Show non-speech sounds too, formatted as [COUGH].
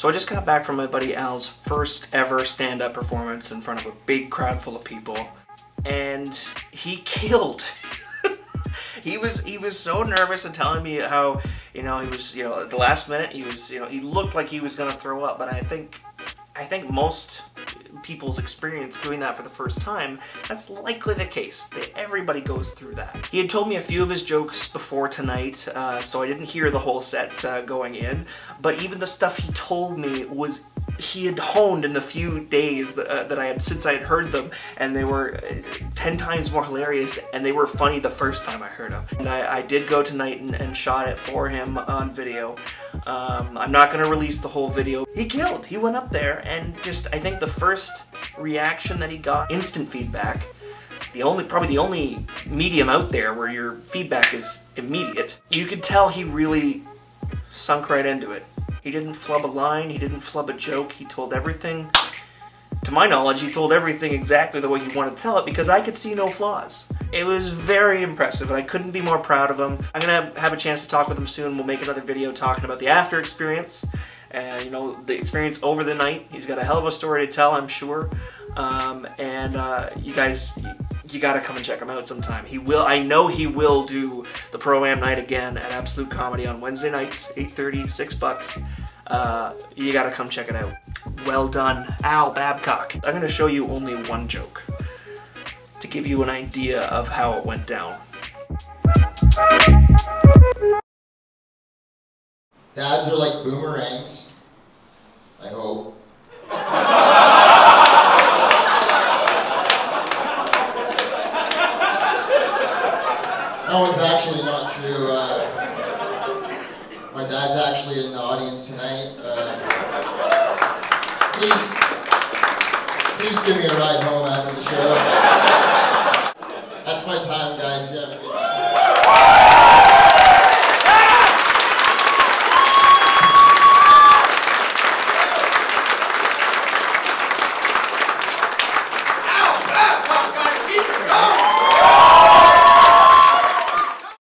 So I just got back from my buddy Al's first ever stand-up performance in front of a big crowd full of people, and he killed. [LAUGHS] he was he was so nervous and telling me how you know he was you know at the last minute he was you know he looked like he was gonna throw up, but I think I think most people's experience doing that for the first time, that's likely the case. That everybody goes through that. He had told me a few of his jokes before tonight, uh, so I didn't hear the whole set uh, going in, but even the stuff he told me was he had honed in the few days that, uh, that I had since I had heard them, and they were uh, ten times more hilarious, and they were funny the first time I heard them. And I, I did go tonight and, and, shot it for him on video. Um, I'm not to release the whole video. He killed. He went up there, and just I think the first reaction that he got, instant feedback. The only, probably the only medium out there where your feedback is immediate. You could tell he really sunk right into it. He didn't flub a line, he didn't flub a joke, he told everything. To my knowledge, he told everything exactly the way he wanted to tell it because I could see no flaws. It was very impressive and I couldn't be more proud of him. I'm gonna have a chance to talk with him soon. We'll make another video talking about the after experience and you know the experience over the night. He's got a hell of a story to tell, I'm sure. Um, and uh, you guys, you gotta come and check him out sometime. He will, I know he will do the Pro-Am night again at Absolute Comedy on Wednesday nights, 8.30, 6 bucks. Uh, you gotta come check it out. Well done, Al Babcock. I'm gonna show you only one joke to give you an idea of how it went down. Dads are like boomerangs, I hope. That one's actually not true. Uh, my dad's actually in the audience tonight. Uh, please, please give me a ride home after the show. That's my time, guys. Yeah.